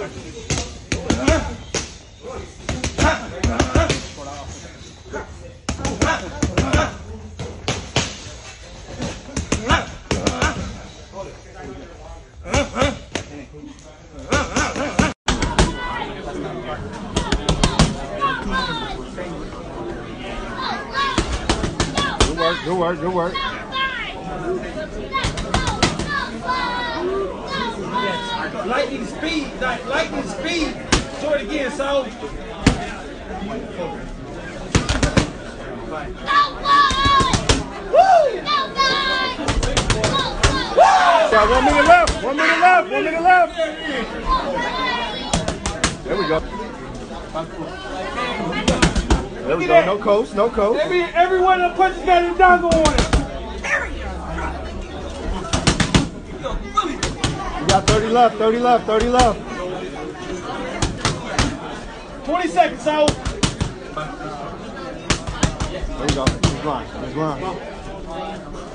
Good work, good work, good work. Lightning speed, like lightning speed. Do it again, so. Yeah, one minute left, one minute left, one minute left. There we go. There we go, no coast, no coast. Every every one of the punches got a dongle on it. Got 30 left, 30 left, 30 left. 20 seconds, so. There we go. He's blind, he's blind.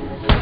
Gracias.